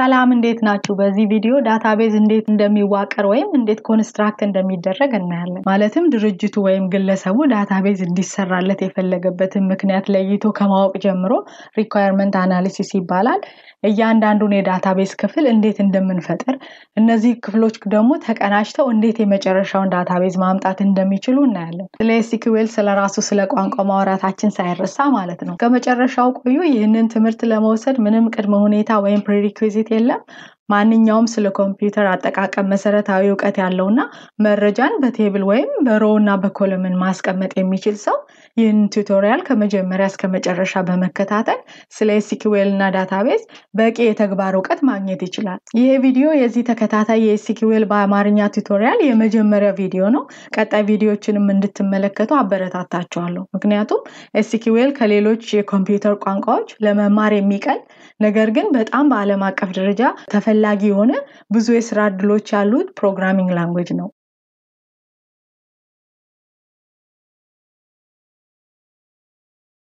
ሰላም እንዴት ናችሁ? በዚህ ቪዲዮ database እንዴት እንደሚዋቀር ወይም እንዴት construct እንደሚደረግ እናያለን። ማለትም ድርጅቱ ወይም ግለሰቡ database እንዲሰራለት የፈለገበትን ምክንያት ለይቶ ከማወቅ ጀምሮ requirement analysis ይባላል። እያንዳንዱን የ database ክፍል እንዴት እንደምንፈጥር፣ እነዚህ ክፍሎች ደግሞ ተቀናጅተው እንዴት የመጨረሻውን database ማምጣት እንደሚችሉ እናያለን። ስለ SQL ስለ ራሱ ስለ ቋንቋ ማውራታችን ሳይረሳ ማለት ነው። እስከመጨረሻው ቆዩ። ይህንን ትምህርት ለመውሰድ ምንም ቅድመ ሁኔታ ወይም prerequisite የለም። ማንኛውም ስለ ኮምፒውተር አጠቃቀም መሰረታዊ እውቀት ያለውና መረጃን በ table ወይም በ row እና በ column ማስቀመጥ የሚችል ሰው ይህን tutorial ከመጀመሪያ እስከ መጨረሻ በመከታተል ስለ SQL እና database በቂ የተግባር እውቀት ማግኘት ይችላል። ይህ ቪዲዮ የዚህ ተከታታይ የ SQL በአማርኛ tutorial የመጀመሪያ ቪዲዮ ነው። ቀጣይ ቪዲዮችንም እንድትመለከቱ አበረታታችኋለሁ። ምክንያቱም SQL ከሌሎች የኮምፒውተር ቋንቋዎች ለመማር የሚቀል ነገር ግን በጣም በዓለም አቀፍ ደረጃ ተፈላጊ የሆነ ብዙ የስራ እድሎች ያሉት programming language ነው።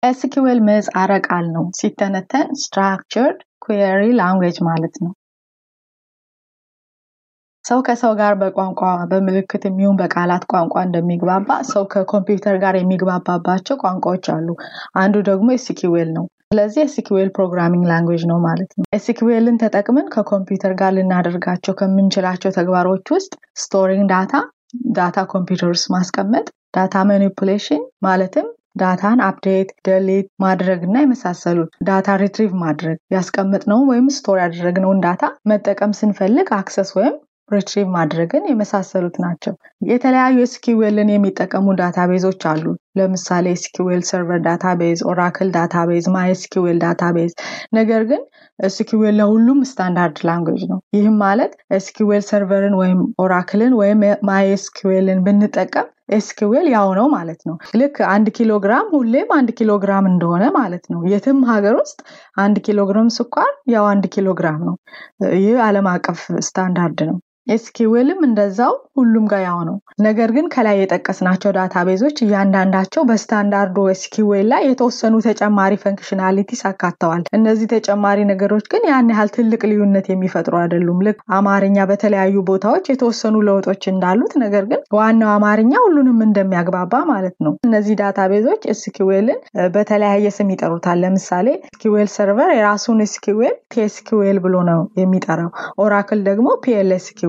SQL ምህጻረ ቃል ነው። ሲተነተን Structured Query Language ማለት ነው። ሰው ከሰው ጋር በቋንቋ በምልክት የሚሆን በቃላት ቋንቋ እንደሚግባባ ሰው ከኮምፒውተር ጋር የሚግባባቸው ቋንቋዎች አሉ። አንዱ ደግሞ SQL ነው። ስለዚህ SQL programming language ነው ማለት ነው። SQL ን ተጠቅመን ከኮምፒውተር ጋር ልናደርጋቸው ከምንችላቸው ተግባሮች ውስጥ storing data፣ data ኮምፒውተር ማስቀመጥ፣ data manipulation ማለትም data ን update delete ማድረግ እና የመሳሰሉት data retrieve ማድረግ ያስቀመጥነውን ወይም store ያደረግነውን data መጠቀም ስንፈልግ access ወይም retrieve ማድረግን የመሳሰሉት ናቸው። የተለያዩ SQL ን የሚጠቀሙ database ኦች አሉ። ለምሳሌ SQL Server database፣ Oracle database፣ MySQL database። ነገር ግን SQL ለሁሉም standard language ነው። ይህም ማለት SQL Server ን ወይም Oracle ን ወይም MySQL ን ብንጠቀም SQL ያው ነው ማለት ነው። ልክ አንድ ኪሎ ግራም ሁሌም አንድ ኪሎ ግራም እንደሆነ ማለት ነው። የትም ሀገር ውስጥ አንድ ኪሎ ግራም ስኳር ያው አንድ ኪሎ ግራም ነው። ይህ ዓለም አቀፍ ስታንዳርድ ነው። SQL ም እንደዛው ሁሉም ጋር ያው ነው። ነገር ግን ከላይ የጠቀስናቸው database ኦች እያንዳንዳቸው በ standard ኡ SQL ላይ የተወሰኑ ተጨማሪ functionalities አካተዋል። እነዚህ ተጨማሪ ነገሮች ግን ያን ያህል ትልቅ ልዩነት የሚፈጥሩ አይደሉም። ልክ አማርኛ በተለያዩ ቦታዎች የተወሰኑ ለውጦች እንዳሉት፣ ነገር ግን ዋናው አማርኛ ሁሉንም እንደሚያግባባ ማለት ነው። እነዚህ database ኦች SQL ን በተለያየ ስም ይጠሩታል። ለምሳሌ SQL Server የራሱን SQL T-SQL ብሎ ነው የሚጠራው። Oracle ደግሞ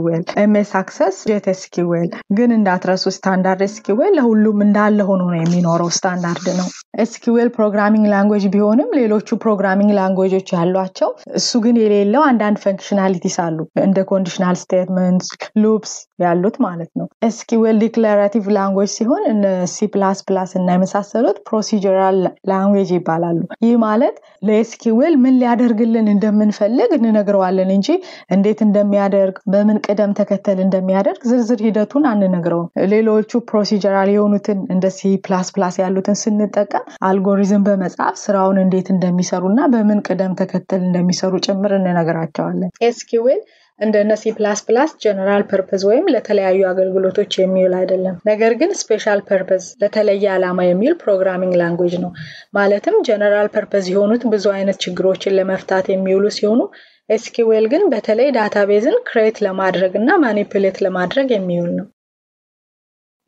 PL/SQL MS Access Jet SQL ግን እንዳትረሱ standard SQL ለሁሉም እንዳለ ሆኖ ነው የሚኖረው ስታንዳርድ ነው። SQL programming language ቢሆንም ሌሎቹ programming language ኦች ያሏቸው እሱ ግን የሌለው አንዳንድ functionalities አሉ እንደ conditional statement loops ያሉት ማለት ነው። SQL declarative language ሲሆን C++ እና የመሳሰሉት procedural language ይባላሉ። ይህ ማለት ለ SQL ምን ሊያደርግልን እንደምንፈልግ እንነግረዋለን እንጂ እንዴት እንደሚያደርግ በምን ቅደም ተከተል እንደሚያደርግ ዝርዝር ሂደቱን አንነግረውም። ሌሎቹ procedural የሆኑትን እንደ C++ ያሉትን ስንጠቀም አልጎሪዝም በመጻፍ ስራውን እንዴት እንደሚሰሩ እና በምን ቅደም ተከተል እንደሚሰሩ ጭምር እንነግራቸዋለን። SQL እንደነ C++ general purpose ወይም ለተለያዩ አገልግሎቶች የሚውል አይደለም። ነገር ግን special purpose ለተለየ ዓላማ የሚውል programming language ነው። ማለትም general purpose የሆኑት ብዙ አይነት ችግሮችን ለመፍታት የሚውሉ ሲሆኑ SQL ግን በተለይ database ን create ለማድረግ እና manipulate ለማድረግ የሚውል ነው።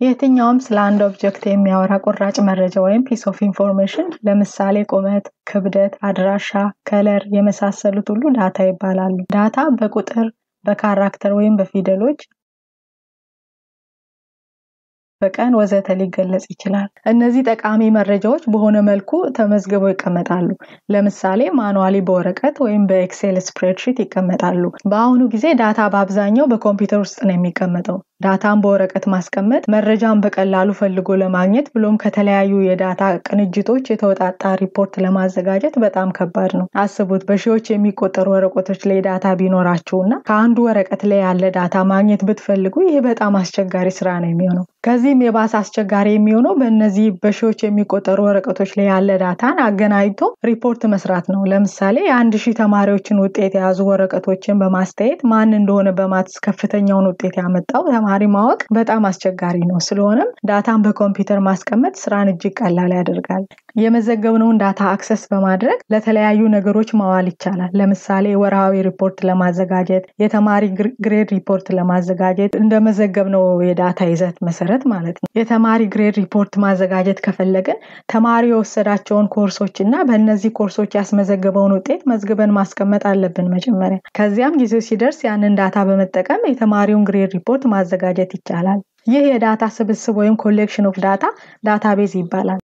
የትኛውም ስለ አንድ object የሚያወራ ቁራጭ መረጃ ወይም piece of information ለምሳሌ ቁመት፣ ክብደት፣ አድራሻ፣ color የመሳሰሉት ሁሉ data ይባላሉ። data በቁጥር በ character ወይም በፊደሎች በቀን ወዘተ ሊገለጽ ይችላል። እነዚህ ጠቃሚ መረጃዎች በሆነ መልኩ ተመዝግበው ይቀመጣሉ። ለምሳሌ manually በወረቀት ወይም በ Excel spreadsheet ይቀመጣሉ። በአሁኑ ጊዜ data በአብዛኛው በኮምፒውተር ውስጥ ነው የሚቀመጠው። data ን በወረቀት ማስቀመጥ መረጃን በቀላሉ ፈልጎ ለማግኘት ብሎም ከተለያዩ የ data ቅንጅቶች የተወጣጣ ሪፖርት ለማዘጋጀት በጣም ከባድ ነው። አስቡት፣ በሺዎች የሚቆጠሩ ወረቀቶች ላይ data ቢኖራችሁ እና ከአንዱ ወረቀት ላይ ያለ data ማግኘት ብትፈልጉ ይህ በጣም አስቸጋሪ ስራ ነው የሚሆነው። ከዚህም የባሰ አስቸጋሪ የሚሆነው በእነዚህ በሺዎች የሚቆጠሩ ወረቀቶች ላይ ያለ data ን አገናኝቶ ሪፖርት መስራት ነው። ለምሳሌ የአንድ ሺህ ተማሪዎችን ውጤት የያዙ ወረቀቶችን በማስተያየት ማን እንደሆነ በ maths ከፍተኛውን ውጤት ያመጣው ተማሪ ማወቅ በጣም አስቸጋሪ ነው። ስለሆነም data ን በኮምፒውተር ማስቀመጥ ስራን እጅግ ቀላል ያደርጋል። የመዘገብነውን data access በማድረግ ለተለያዩ ነገሮች ማዋል ይቻላል። ለምሳሌ ወርሃዊ ሪፖርት ለማዘጋጀት፣ የተማሪ grade report ለማዘጋጀት እንደመዘገብነው የ data ይዘት መሰረት ማለት ነው። የተማሪ grade report ማዘጋጀት ከፈለግን ተማሪ የወሰዳቸውን ኮርሶች እና በእነዚህ ኮርሶች ያስመዘገበውን ውጤት መዝግበን ማስቀመጥ አለብን መጀመሪያ። ከዚያም ጊዜው ሲደርስ ያንን data በመጠቀም የተማሪውን grade report ማዘጋጀት ይቻላል። ይህ የ data ስብስብ ወይም collection of data database ይባላል።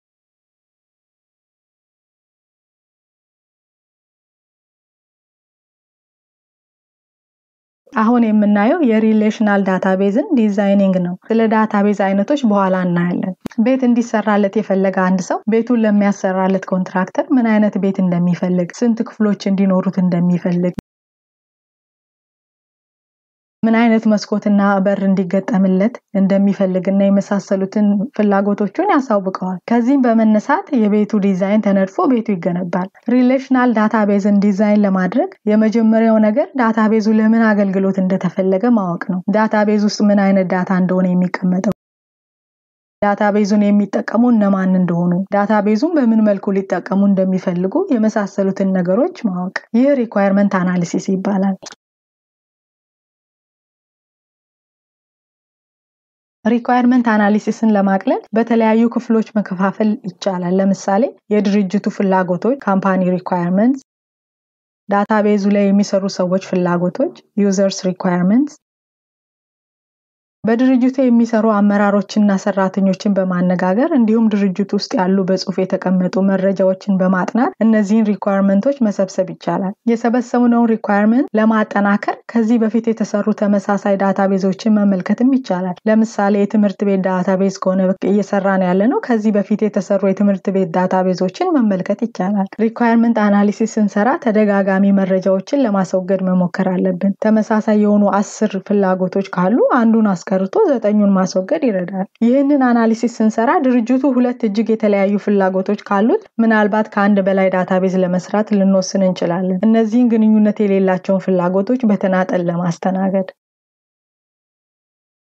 አሁን የምናየው የ relational database ን designing ነው። ስለ database አይነቶች በኋላ እናያለን። ቤት እንዲሰራለት የፈለገ አንድ ሰው ቤቱን ለሚያሰራለት ኮንትራክተር ምን አይነት ቤት እንደሚፈልግ፣ ስንት ክፍሎች እንዲኖሩት እንደሚፈልግ ምን አይነት መስኮትና በር እንዲገጠምለት እንደሚፈልግ እና የመሳሰሉትን ፍላጎቶቹን ያሳውቀዋል። ከዚህም በመነሳት የቤቱ ዲዛይን ተነድፎ ቤቱ ይገነባል። relational database ን design ለማድረግ የመጀመሪያው ነገር database ኡ ለምን አገልግሎት እንደተፈለገ ማወቅ ነው። database ውስጥ ምን አይነት data እንደሆነ የሚቀመጠው database ኡን የሚጠቀሙ እነማን እንደሆኑ፣ database ኡን በምን መልኩ ሊጠቀሙ እንደሚፈልጉ የመሳሰሉትን ነገሮች ማወቅ። ይህ requirement analysis ይባላል። requirement analysis ን ለማቅለል በተለያዩ ክፍሎች መከፋፈል ይቻላል። ለምሳሌ የድርጅቱ ፍላጎቶች company requirements፣ database ኡ ላይ የሚሰሩ ሰዎች ፍላጎቶች users requirements፣ በድርጅቱ የሚሰሩ አመራሮችንና ሰራተኞችን በማነጋገር እንዲሁም ድርጅቱ ውስጥ ያሉ በጽሁፍ የተቀመጡ መረጃዎችን በማጥናት እነዚህን requirement ኦች መሰብሰብ ይቻላል። የሰበሰብነውን requirement ለማጠናከር ከዚህ በፊት የተሰሩ ተመሳሳይ database ኦችን መመልከትም ይቻላል። ለምሳሌ የትምህርት ቤት database ከሆነ እየሰራን ያለ ነው፣ ከዚህ በፊት የተሰሩ የትምህርት ቤት database ኦችን መመልከት ይቻላል። requirement analysis ስንሰራ ተደጋጋሚ መረጃዎችን ለማስወገድ መሞከር አለብን። ተመሳሳይ የሆኑ አስር ፍላጎቶች ካሉ አንዱን አስቀርቶ ዘጠኙን ማስወገድ ይረዳል። ይህንን analysis ስንሰራ ድርጅቱ ሁለት እጅግ የተለያዩ ፍላጎቶች ካሉት ምናልባት ከአንድ በላይ database ለመስራት ልንወስን እንችላለን። እነዚህን ግንኙነት የሌላቸውን ፍላጎቶች በተናጠል ለማስተናገድ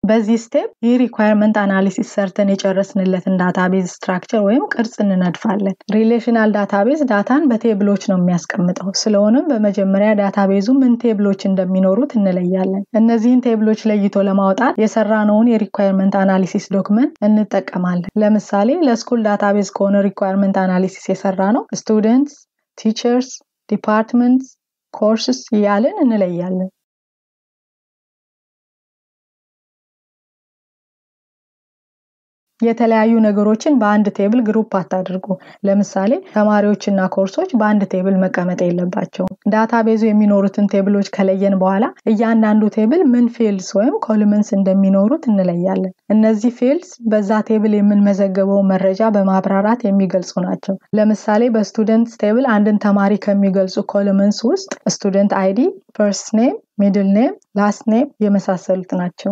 በዚህ step ይህ requirement analysis ሰርተን የጨረስንለትን database structure ወይም ቅርጽ እንነድፋለን። relational database data ን በ table ኦች ነው የሚያስቀምጠው። ስለሆነም በመጀመሪያ database ኡ ምን table ኦች እንደሚኖሩት እንለያለን። እነዚህን table ኦች ለይቶ ለማውጣት የሰራነውን የ requirement analysis document እንጠቀማለን። ለምሳሌ ለ school database ከሆነ requirement analysis የሰራነው students፣ teachers፣ departments፣ courses እያልን እንለያለን። የተለያዩ ነገሮችን በአንድ table group አታድርጉ። ለምሳሌ ተማሪዎችና ኮርሶች በአንድ table መቀመጥ የለባቸውም። database ኡ የሚኖሩትን table ኦች ከለየን በኋላ እያንዳንዱ table ምን fields ወይም columns እንደሚኖሩት እንለያለን። እነዚህ fields በዛ table የምንመዘገበው መረጃ በማብራራት የሚገልጹ ናቸው። ለምሳሌ በ students table አንድን ተማሪ ከሚገልጹ columns ውስጥ student ID፣ first name፣ middle name፣ last name የመሳሰሉት ናቸው።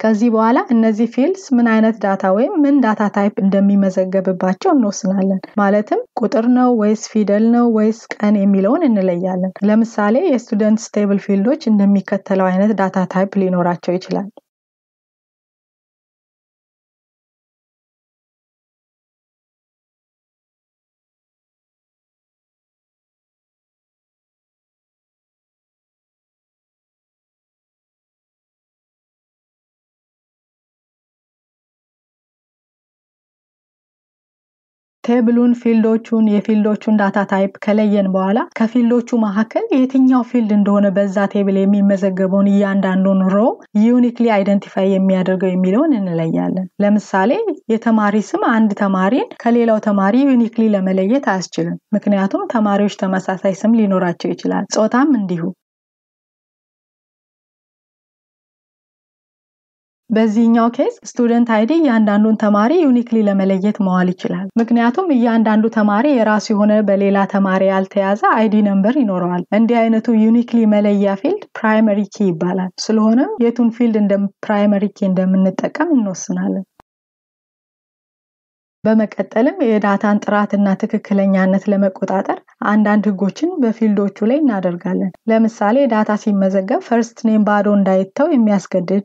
ከዚህ በኋላ እነዚህ fields ምን አይነት data ወይም ምን data type እንደሚመዘገብባቸው እንወስናለን። ማለትም ቁጥር ነው ወይስ ፊደል ነው ወይስ ቀን የሚለውን እንለያለን። ለምሳሌ የ students table field ኦች እንደሚከተለው አይነት data type ሊኖራቸው ይችላል። ቴብሉን፣ ፊልዶቹን፣ የፊልዶቹን ዳታ ታይፕ ከለየን በኋላ ከ field ኦቹ መካከል የትኛው field እንደሆነ በዛ table የሚመዘገበውን እያንዳንዱን row uniquely identify የሚያደርገው የሚለውን እንለያለን። ለምሳሌ የተማሪ ስም አንድ ተማሪን ከሌላው ተማሪ uniquely ለመለየት አያስችልም። ምክንያቱም ተማሪዎች ተመሳሳይ ስም ሊኖራቸው ይችላል። ጾታም እንዲሁ። በዚህኛው case student ID እያንዳንዱን ተማሪ uniquely ለመለየት መዋል ይችላል። ምክንያቱም እያንዳንዱ ተማሪ የራሱ የሆነ በሌላ ተማሪ ያልተያዘ ID number ይኖረዋል። እንዲህ አይነቱ uniquely መለያ field primary key ይባላል። ስለሆነም የቱን field እንደ primary key እንደምንጠቀም እንወስናለን። በመቀጠልም የ data ን ጥራትና ትክክለኛነት ለመቆጣጠር አንዳንድ ህጎችን በ field ኦቹ ላይ እናደርጋለን። ለምሳሌ data ሲመዘገብ first name ባዶ እንዳይተው የሚያስገድድ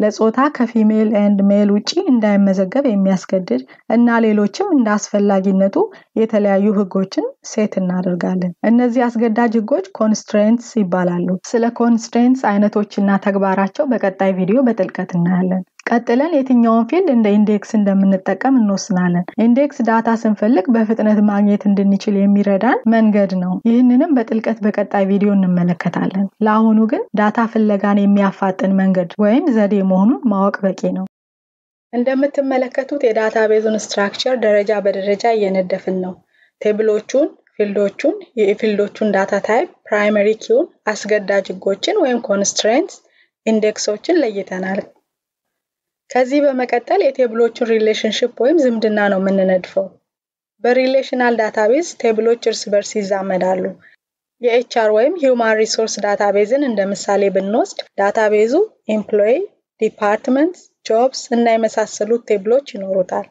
ለጾታ ከ female and male ውጪ እንዳይመዘገብ የሚያስገድድ እና ሌሎችም እንደ አስፈላጊነቱ የተለያዩ ህጎችን set እናደርጋለን። እነዚህ አስገዳጅ ህጎች constraints ይባላሉ። ስለ constraints አይነቶችና ተግባራቸው በቀጣይ ቪዲዮ በጥልቀት እናያለን። ቀጥለን የትኛውን field እንደ index እንደምንጠቀም እንወስናለን። index data ስንፈልግ በፍጥነት ማግኘት እንድንችል የሚረዳን መንገድ ነው። ይህንንም በጥልቀት በቀጣይ ቪዲዮ እንመለከታለን። ለአሁኑ ግን data ፍለጋን የሚያፋጥን መንገድ ወይም ዘዴ መሆኑን ማወቅ በቂ ነው። እንደምትመለከቱት የ database ኡን structure ደረጃ በደረጃ እየነደፍን ነው። ቴብሎቹን፣ ፊልዶቹን፣ የፊልዶቹን ዳታ ታይፕ፣ ፕራይመሪ ኪውን፣ አስገዳጅ ህጎችን ወይም constraints፣ index ኦችን ለይተናል። ከዚህ በመቀጠል የ table ኦቹን relationship ወይም ዝምድና ነው የምንነድፈው። በ relational database table ኦች እርስ በርስ ይዛመዳሉ። የ HR ወይም human resource database ን እንደ ምሳሌ ብንወስድ database ኡ employee፣ department፣ jobs እና የመሳሰሉት table ኦች ይኖሩታል።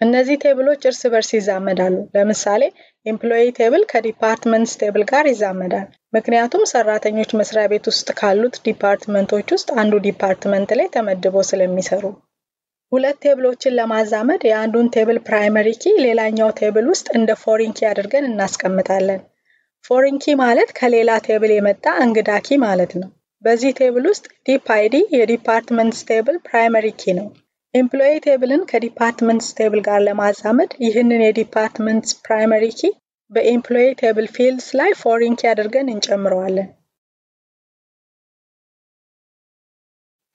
እነዚህ table ኦች እርስ በርስ ይዛመዳሉ። ለምሳሌ employee table ከ departments table ጋር ይዛመዳል። ምክንያቱም ሰራተኞች መስሪያ ቤት ውስጥ ካሉት department ኦች ውስጥ አንዱ department ላይ ተመድበው ስለሚሰሩ። ሁለት table ኦችን ለማዛመድ የአንዱን table primary key ሌላኛው table ውስጥ እንደ foreign key አድርገን እናስቀምጣለን። foreign key ማለት ከሌላ table የመጣ እንግዳ key ማለት ነው። በዚህ table ውስጥ dep ID የ departments table primary key ነው። employee table ን ከ departments table ጋር ለማዛመድ ይህንን የ departments primary key በ employee table fields ላይ foreign key አድርገን እንጨምረዋለን።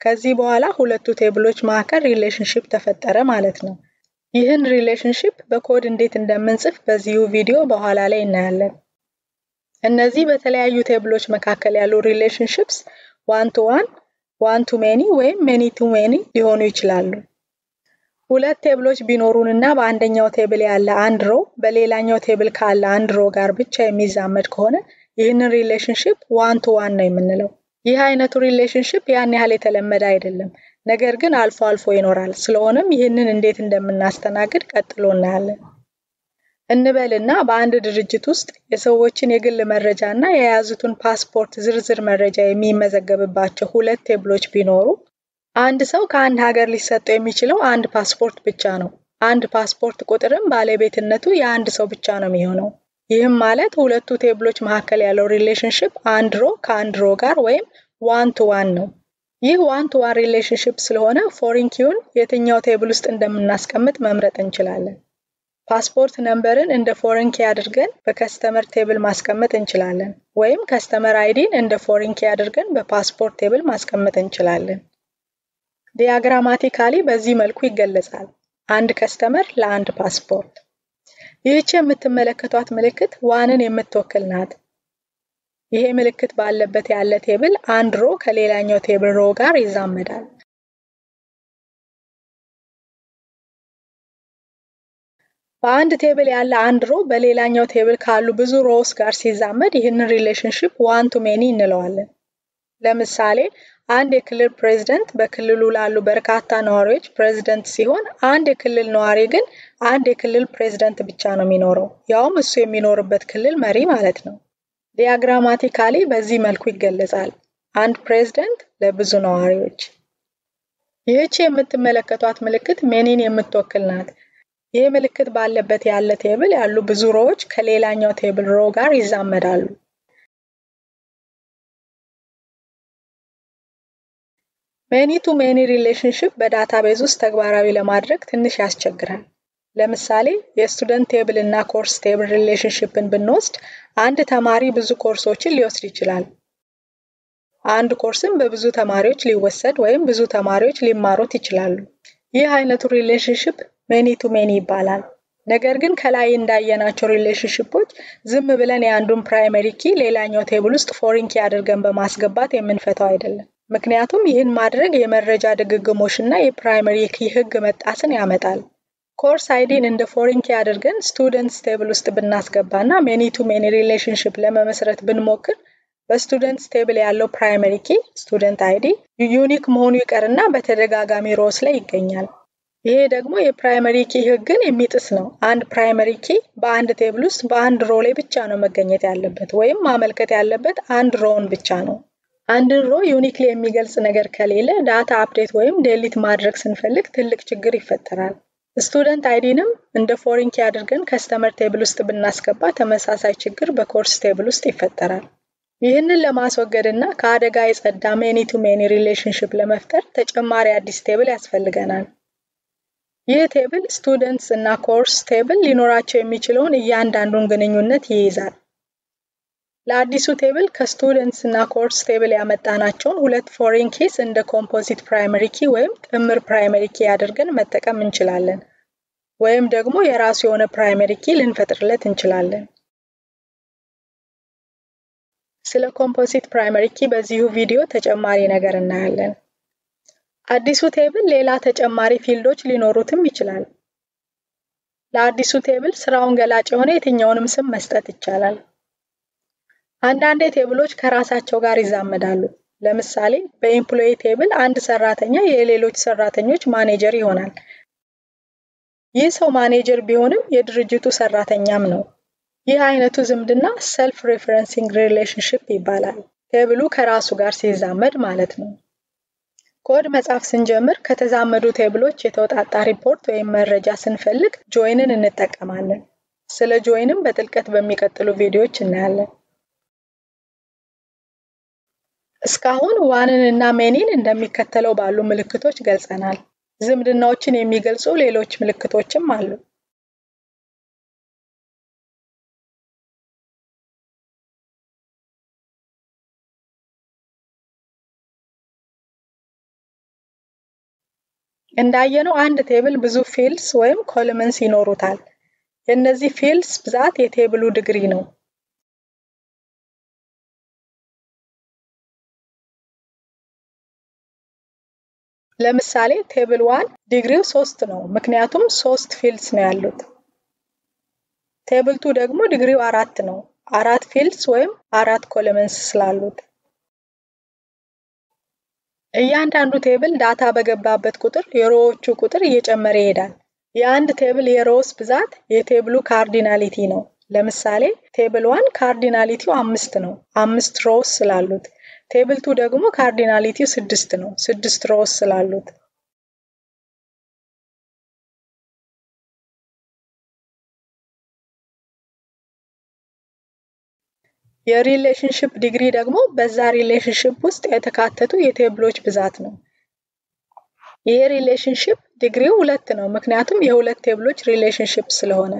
ከዚህ በኋላ ሁለቱ table ኦች መካከል relationship ተፈጠረ ማለት ነው። ይህን relationship በ code እንዴት እንደምንጽፍ በዚሁ ቪዲዮ በኋላ ላይ እናያለን። እነዚህ በተለያዩ table ኦች መካከል ያሉ relationships one to one፣ one to many ወይም many to many ሊሆኑ ይችላሉ። ሁለት table ኦች ቢኖሩን እና በአንደኛው table ያለ አንድ row በሌላኛው table ካለ አንድ row ጋር ብቻ የሚዛመድ ከሆነ ይህንን relationship one to one ነው የምንለው። ይህ አይነቱ relationship ያን ያህል የተለመደ አይደለም፣ ነገር ግን አልፎ አልፎ ይኖራል። ስለሆነም ይህንን እንዴት እንደምናስተናግድ ቀጥሎ እናያለን። እንበልና በአንድ ድርጅት ውስጥ የሰዎችን የግል መረጃ እና የያዙትን ፓስፖርት ዝርዝር መረጃ የሚመዘገብባቸው ሁለት table ኦች ቢኖሩ አንድ ሰው ከአንድ ሀገር ሊሰጠው የሚችለው አንድ ፓስፖርት ብቻ ነው። አንድ ፓስፖርት ቁጥርም ባለቤትነቱ የአንድ ሰው ብቻ ነው የሚሆነው። ይህም ማለት ሁለቱ table ኦች መካከል ያለው relationship አንድ row ከአንድ row ጋር ወይም one to one ነው። ይህ one to one relationship ስለሆነ foreign key ውን የትኛው table ውስጥ እንደምናስቀምጥ መምረጥ እንችላለን። ፓስፖርት number ን እንደ foreign key አድርገን በ customer table ማስቀመጥ እንችላለን፣ ወይም customer ID ን እንደ foreign key አድርገን በፓስፖርት table ማስቀመጥ እንችላለን። diagrammatically በዚህ መልኩ ይገለጻል። አንድ customer ለአንድ ፓስፖርት። ይህች የምትመለከቷት ምልክት one ን የምትወክል ናት። ይሄ ምልክት ባለበት ያለ table አንድ row ከሌላኛው table row ጋር ይዛመዳል። በአንድ table ያለ አንድ row በሌላኛው table ካሉ ብዙ rows ጋር ሲዛመድ ይህንን relationship one to many እንለዋለን። ለምሳሌ አንድ የክልል ፕሬዝደንት በክልሉ ላሉ በርካታ ነዋሪዎች ፕሬዝደንት ሲሆን አንድ የክልል ነዋሪ ግን አንድ የክልል ፕሬዝደንት ብቻ ነው የሚኖረው፣ ያውም እሱ የሚኖርበት ክልል መሪ ማለት ነው። diagrammatically በዚህ መልኩ ይገለጻል። አንድ ፕሬዝደንት ለብዙ ነዋሪዎች። ይህች የምትመለከቷት ምልክት many ን የምትወክል ናት። ይህ ምልክት ባለበት ያለ table ያሉ ብዙ ሮዎች ከሌላኛው table row ጋር ይዛመዳሉ። many to many relationship በ database ውስጥ ተግባራዊ ለማድረግ ትንሽ ያስቸግራል። ለምሳሌ የ student table እና course table relationship ን ብንወስድ አንድ ተማሪ ብዙ ኮርሶችን ሊወስድ ይችላል። አንድ ኮርስም በብዙ ተማሪዎች ሊወሰድ ወይም ብዙ ተማሪዎች ሊማሩት ይችላሉ። ይህ አይነቱ relationship many to many ይባላል። ነገር ግን ከላይ እንዳየናቸው ሪሌሽንሽፖች ዝም ብለን የአንዱን primary key ሌላኛው table ውስጥ foreign key አድርገን በማስገባት የምንፈታው አይደለም። ምክንያቱም ይህን ማድረግ የመረጃ ድግግሞሽ እና የ primary key ህግ መጣስን ያመጣል። course ID ን እንደ foreign key አድርገን students table ውስጥ ብናስገባ እና many to many relationship ለመመስረት ብንሞክር በ students table ያለው primary key student ID unique መሆኑ ይቀርና በተደጋጋሚ rows ላይ ይገኛል። ይሄ ደግሞ የ primary key ህግን የሚጥስ ነው። አንድ primary key በአንድ table ውስጥ በአንድ row ላይ ብቻ ነው መገኘት ያለበት ወይም ማመልከት ያለበት አንድ row ውን ብቻ ነው። አንድን row uniquely የሚገልጽ ነገር ከሌለ data update ወይም delete ማድረግ ስንፈልግ ትልቅ ችግር ይፈጠራል። student ID ንም እንደ foreign key አድርገን ኮርስ table ውስጥ ብናስገባ ተመሳሳይ ችግር በ course table ውስጥ ይፈጠራል። ይህንን ለማስወገድ እና ከአደጋ የጸዳ many to many relationship ለመፍጠር ተጨማሪ አዲስ table ያስፈልገናል። ይህ table students እና course table ሊኖራቸው የሚችለውን እያንዳንዱን ግንኙነት ይይዛል። ለአዲሱ table ከ students እና course table ያመጣናቸውን ሁለት foreign keys እንደ composite primary key ወይም ጥምር primary key አድርገን መጠቀም እንችላለን። ወይም ደግሞ የራሱ የሆነ primary key ልንፈጥርለት እንችላለን። ስለ composite primary key በዚሁ ቪዲዮ ተጨማሪ ነገር እናያለን። አዲሱ table ሌላ ተጨማሪ ፊልዶች ሊኖሩትም ይችላል። ለአዲሱ table ስራውን ገላጭ የሆነ የትኛውንም ስም መስጠት ይቻላል። አንዳንዴ ቴብሎች ከራሳቸው ጋር ይዛመዳሉ። ለምሳሌ በ employee table አንድ ሰራተኛ የሌሎች ሰራተኞች ማኔጀር ይሆናል። ይህ ሰው ማኔጀር ቢሆንም የድርጅቱ ሰራተኛም ነው። ይህ አይነቱ ዝምድና self referencing relationship ይባላል። ቴብሉ ከራሱ ጋር ሲዛመድ ማለት ነው። ኮድ መጻፍ ስንጀምር ከተዛመዱ ቴብሎች የተውጣጣ ሪፖርት ወይም መረጃ ስንፈልግ join ን እንጠቀማለን። ስለ join ም በጥልቀት በሚቀጥሉ ቪዲዮዎች እናያለን። እስካሁን one ን እና many ን እንደሚከተለው ባሉ ምልክቶች ገልጸናል። ዝምድናዎችን የሚገልጹ ሌሎች ምልክቶችም አሉ። እንዳየነው አንድ table ብዙ fields ወይም columns ይኖሩታል። የእነዚህ fields ብዛት የቴብሉ ዲግሪ ነው። ለምሳሌ table one ዲግሪው ሶስት ነው፣ ምክንያቱም ሶስት fields ነው ያሉት። table two ደግሞ ዲግሪው አራት ነው፣ አራት fields ወይም አራት columns ስላሉት። እያንዳንዱ table data በገባበት ቁጥር የሮዎቹ ቁጥር እየጨመረ ይሄዳል። የአንድ table የ rows ብዛት የቴብሉ cardinality ነው። ለምሳሌ table one cardinality ው አምስት ነው፣ አምስት rows ስላሉት። table two ደግሞ cardinality ው ስድስት ነው፣ ስድስት rows ስላሉት። የ relationship ዲግሪ ደግሞ በዛ relationship ውስጥ የተካተቱ የቴብሎች ብዛት ነው። ይሄ relationship ዲግሪው ሁለት ነው፣ ምክንያቱም የሁለት ቴብሎች relationship ስለሆነ።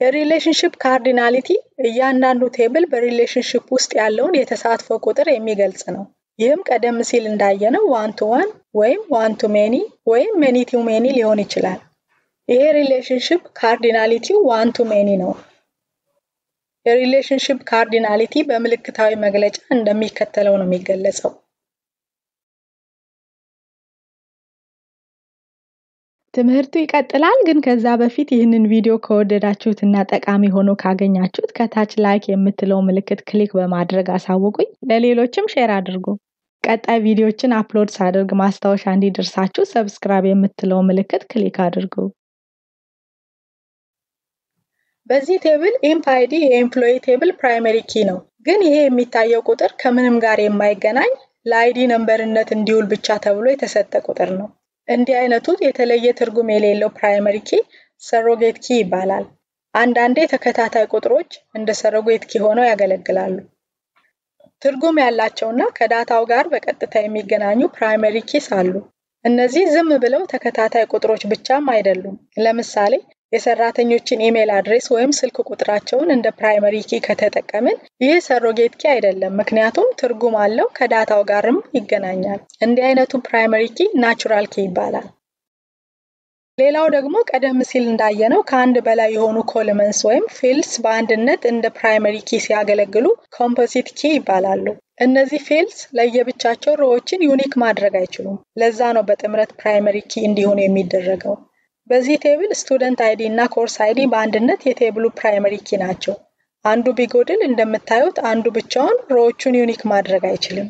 የ relationship cardinality እያንዳንዱ table በ relationship ውስጥ ያለውን የተሳትፎ ቁጥር የሚገልጽ ነው። ይህም ቀደም ሲል እንዳየነው one to one ወይም one to many ወይም many to many ሊሆን ይችላል። ይሄ relationship cardinality ው one to many ነው። የ relationship cardinality በምልክታዊ መግለጫ እንደሚከተለው ነው የሚገለጸው። ትምህርቱ ይቀጥላል። ግን ከዛ በፊት ይህንን ቪዲዮ ከወደዳችሁት እና ጠቃሚ ሆኖ ካገኛችሁት ከታች like የምትለው ምልክት click በማድረግ አሳውቁኝ። ለሌሎችም share አድርጉ። ቀጣይ ቪዲዮችን upload ሳደርግ ማስታወሻ እንዲደርሳችሁ subscribe የምትለው ምልክት click አድርጉ። በዚህ table emp ID የ employee table primary key ነው። ግን ይሄ የሚታየው ቁጥር ከምንም ጋር የማይገናኝ ለ ID number ነት እንዲውል ብቻ ተብሎ የተሰጠ ቁጥር ነው። እንዲህ አይነቱ የተለየ ትርጉም የሌለው primary key surrogate key ይባላል። አንዳንዴ ተከታታይ ቁጥሮች እንደ surrogate key ሆነው ያገለግላሉ። ትርጉም ያላቸውና ከዳታው ጋር በቀጥታ የሚገናኙ primary keys አሉ። እነዚህ ዝም ብለው ተከታታይ ቁጥሮች ብቻም አይደሉም። ለምሳሌ የሰራተኞችን email address ወይም ስልክ ቁጥራቸውን እንደ primary key ከተጠቀምን ይህ surrogate key አይደለም፣ ምክንያቱም ትርጉም አለው፣ ከ data ው ጋርም ይገናኛል። እንዲህ አይነቱ primary key natural key ይባላል። ሌላው ደግሞ ቀደም ሲል እንዳየነው ከአንድ በላይ የሆኑ columns ወይም fields በአንድነት እንደ primary key ሲያገለግሉ composite key ይባላሉ። እነዚህ fields ለየብቻቸው row ኦችን unique ማድረግ አይችሉም። ለዛ ነው በጥምረት primary key እንዲሆኑ የሚደረገው። በዚህ table student ID እና course ID በአንድነት የ table ኡ primary key ናቸው። አንዱ ቢጎድል እንደምታዩት አንዱ ብቻውን row ኦቹን unique ማድረግ አይችልም።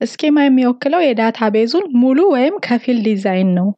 schema የሚወክለው የ database ኡን ሙሉ ወይም ከፊል ዲዛይን ነው።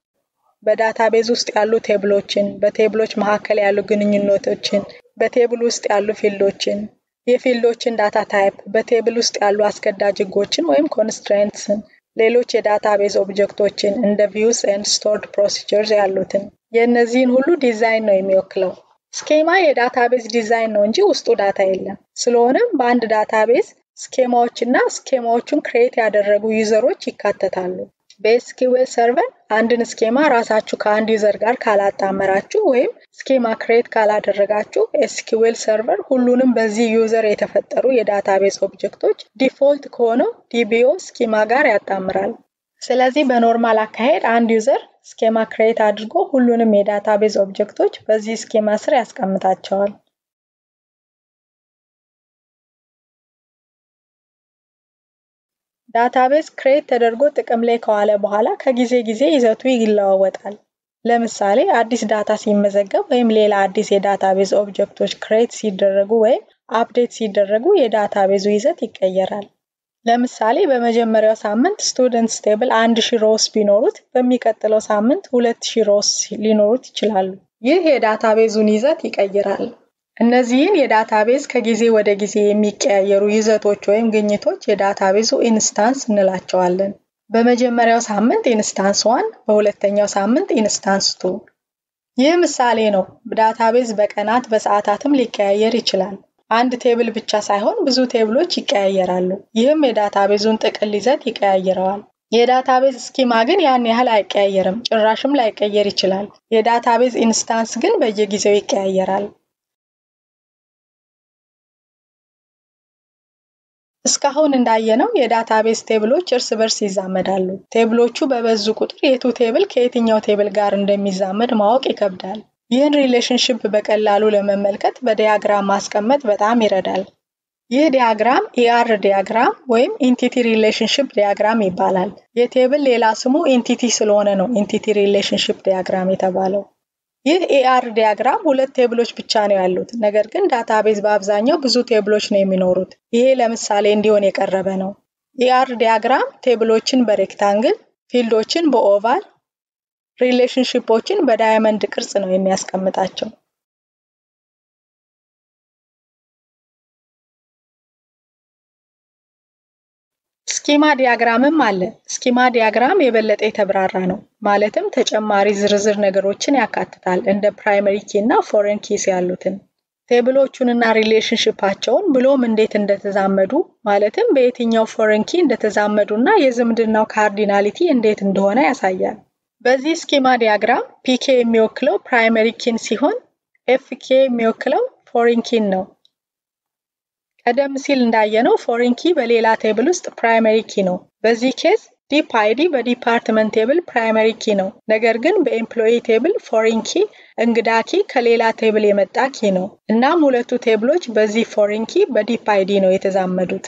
በዳታቤዝ ውስጥ ያሉ ቴብሎችን፣ በቴብሎች መካከል ያሉ ግንኙነቶችን፣ በቴብል ውስጥ ያሉ ፊልዶችን፣ የፊልዶችን ዳታ ታይፕ፣ በቴብል ውስጥ ያሉ አስገዳጅ ህጎችን ወይም constraints ን፣ ሌሎች የ database object ኦችን እንደ views and stored procedures ያሉትን የእነዚህን ሁሉ ዲዛይን ነው የሚወክለው። schema የ database design ነው እንጂ ውስጡ data የለም። ስለሆነም በአንድ database schema ዎች እና schema ዎቹን create ያደረጉ user ኦች ይካተታሉ። በ SQL Server አንድን schema ራሳችሁ ከአንድ user ጋር ካላጣመራችሁ ወይም schema create ካላደረጋችሁ SQL Server ሁሉንም በዚህ user የተፈጠሩ የ database object ኦች default ከሆነው DBO schema ጋር ያጣምራል። ስለዚህ በ normal አካሄድ አንድ user schema create አድርጎ ሁሉንም የ database object ኦች በዚህ schema ስር ያስቀምጣቸዋል። database create ተደርጎ ጥቅም ላይ ከዋለ በኋላ ከጊዜ ጊዜ ይዘቱ ይለዋወጣል። ለምሳሌ አዲስ data ሲመዘገብ ወይም ሌላ አዲስ የዳታቤዝ ኦብጀክቶች ክሬት ሲደረጉ ወይም አፕዴት ሲደረጉ የዳታቤዙ ይዘት ይቀየራል። ለምሳሌ በመጀመሪያው ሳምንት students table አንድ ሺ rows ቢኖሩት በሚቀጥለው ሳምንት ሁለት ሺ rows ሊኖሩት ይችላሉ። ይህ የ database ኡን ይዘት ይቀይራል። እነዚህን የ database ከጊዜ ወደ ጊዜ የሚቀያየሩ ይዘቶች ወይም ግኝቶች የ database ኡ instance እንላቸዋለን። በመጀመሪያው ሳምንት instance one፣ በሁለተኛው ሳምንት instance two። ይህ ምሳሌ ነው። database በቀናት በሰዓታትም ሊቀያየር ይችላል። አንድ table ብቻ ሳይሆን ብዙ table ኦች ይቀያየራሉ። ይህም የ database ኡን ጥቅል ይዘት ይቀያይረዋል። የ database schema ግን ያን ያህል አይቀያየርም፣ ጭራሽም ላይቀየር ይችላል። የ database instance ግን በየጊዜው ይቀያየራል። እስካሁን እንዳየነው የ database table ኦች እርስ በርስ ይዛመዳሉ። table ኦቹ በበዙ ቁጥር የቱ table ከየትኛው table ጋር እንደሚዛመድ ማወቅ ይከብዳል። ይህን relationship በቀላሉ ለመመልከት በ diagram ማስቀመጥ በጣም ይረዳል። ይህ diagram ER diagram ወይም entity relationship diagram ይባላል። የ table ሌላ ስሙ entity ስለሆነ ነው entity relationship diagram የተባለው። ይህ ER diagram ሁለት table ኦች ብቻ ነው ያሉት። ነገር ግን database በአብዛኛው ብዙ table ኦች ነው የሚኖሩት። ይሄ ለምሳሌ እንዲሆን የቀረበ ነው። ER diagram table ኦችን በ rectangle፣ ፊልዶችን በኦቫል፣ ሪሌሽንሽፖችን በዳይመንድ ቅርጽ ነው የሚያስቀምጣቸው። schema diagram ም አለ። schema diagram የበለጠ የተብራራ ነው። ማለትም ተጨማሪ ዝርዝር ነገሮችን ያካትታል እንደ primary key እና foreign keys ያሉትን table ኦቹንና relationship ኣቸውን ብሎም እንዴት እንደተዛመዱ ማለትም በየትኛው foreign key እንደተዛመዱ እና የዝምድናው cardinality እንዴት እንደሆነ ያሳያል። በዚህ schema diagram PK የሚወክለው primary key ን ሲሆን FK የሚወክለው foreign key ን ነው። ቀደም ሲል እንዳየነው foreign key በሌላ table ውስጥ primary key ነው። በዚህ case Dep ID በ department table primary key ነው። ነገር ግን በ employee table foreign key እንግዳ key ከሌላ table የመጣ key ነው። እናም ሁለቱ table ኦች በዚህ foreign key በ Dep ID ነው የተዛመዱት።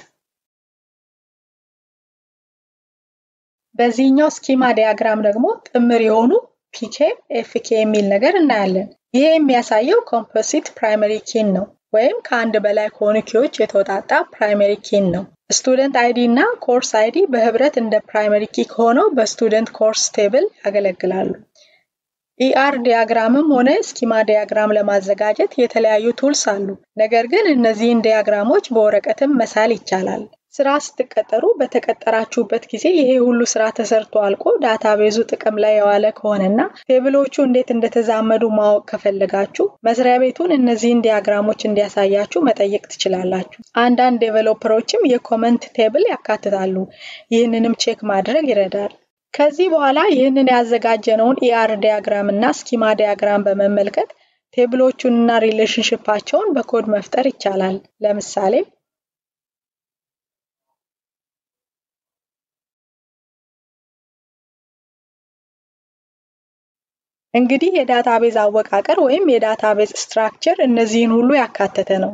በዚህኛው schema diagram ደግሞ ጥምር የሆኑ PK FK የሚል ነገር እናያለን። ይሄ የሚያሳየው composite primary key ን ነው ወይም ከአንድ በላይ ከሆኑ key ዎች የተውጣጣ primary key ን ነው። student ID እና course ID በህብረት እንደ primary key ከሆነው በ student course table ያገለግላሉ። ER diagram ም ሆነ schema diagram ለማዘጋጀት የተለያዩ tools አሉ። ነገር ግን እነዚህን diagram ኦች በወረቀትም መሳል ይቻላል። ስራ ስትቀጠሩ በተቀጠራችሁበት ጊዜ ይሄ ሁሉ ስራ ተሰርቶ አልቆ database ኡ ጥቅም ላይ የዋለ ከሆነና table ኦቹ እንዴት እንደተዛመዱ ማወቅ ከፈለጋችሁ መስሪያ ቤቱን እነዚህን diagram ኦች እንዲያሳያችሁ መጠየቅ ትችላላችሁ። አንዳንድ developer ኦችም የ comment table ያካትታሉ። ይህንንም check ማድረግ ይረዳል። ከዚህ በኋላ ይህንን ያዘጋጀነውን ER diagram እና schema diagram በመመልከት table ኦቹንና relationship ኣቸውን በኮድ መፍጠር ይቻላል። ለምሳሌ እንግዲህ የ database አወቃቀር ወይም የ database structure እነዚህን ሁሉ ያካተተ ነው።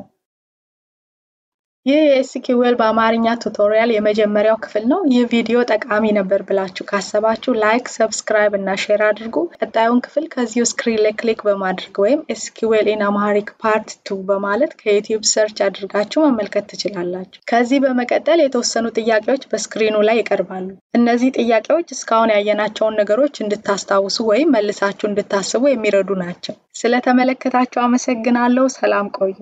ይህ የ SQL በአማርኛ tutorial የመጀመሪያው ክፍል ነው። ይህ ቪዲዮ ጠቃሚ ነበር ብላችሁ ካሰባችሁ like፣ subscribe እና share አድርጉ። ቀጣዩን ክፍል ከዚሁ screen ላይ click በማድረግ ወይም SQL in Amharic part two በማለት ከዩቲዩብ search አድርጋችሁ መመልከት ትችላላችሁ። ከዚህ በመቀጠል የተወሰኑ ጥያቄዎች በስክሪኑ ላይ ይቀርባሉ። እነዚህ ጥያቄዎች እስካሁን ያየናቸውን ነገሮች እንድታስታውሱ ወይም መልሳችሁ እንድታስቡ የሚረዱ ናቸው። ስለተመለከታችሁ አመሰግናለሁ። ሰላም ቆዩ።